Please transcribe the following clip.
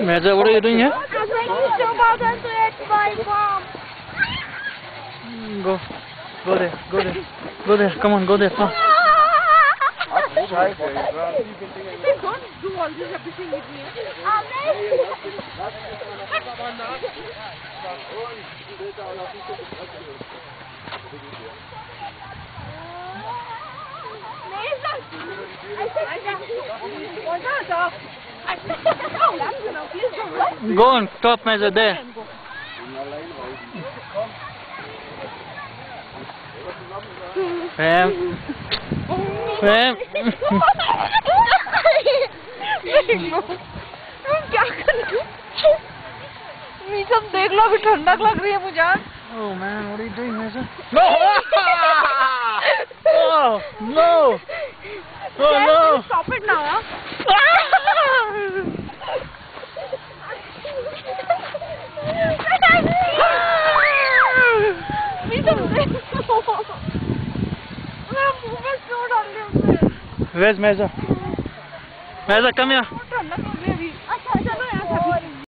Mezza, what are you doing here? I'm trying to jump out to it by bomb. Go. Go there. Go there. Go there. Come on, go there. Come. on. Don't do all this everything with me. Amen. Go on, stop measure there. Sam. Sam. क्या कर Oh man, what are you doing, Mehzar? No! oh, no! Oh no! Stop it now, huh? मी सब देख लो मेरा मुंह में क्यों डाल रही हूँ Where's Mezza? Mezza, come here.